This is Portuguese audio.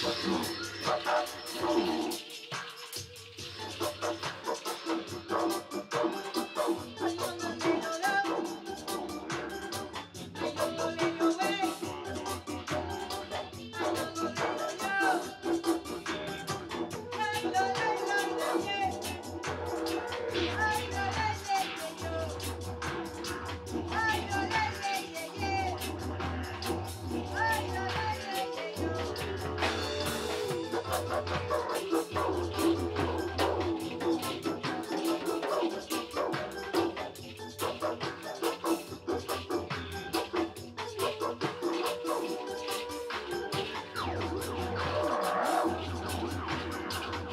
Shut up.